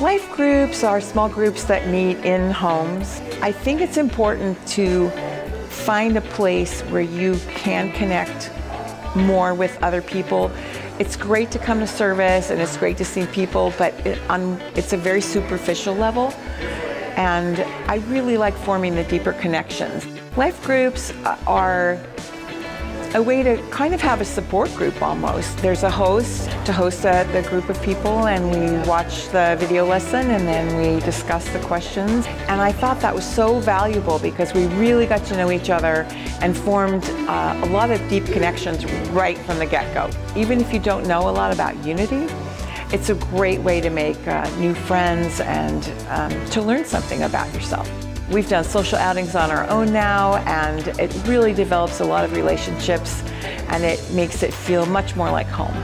Life groups are small groups that meet in homes. I think it's important to find a place where you can connect more with other people. It's great to come to service and it's great to see people, but it, on, it's a very superficial level. And I really like forming the deeper connections. Life groups are a way to kind of have a support group almost. There's a host to host a, the group of people and we watch the video lesson and then we discuss the questions. And I thought that was so valuable because we really got to know each other and formed uh, a lot of deep connections right from the get-go. Even if you don't know a lot about Unity, it's a great way to make uh, new friends and um, to learn something about yourself. We've done social outings on our own now, and it really develops a lot of relationships and it makes it feel much more like home.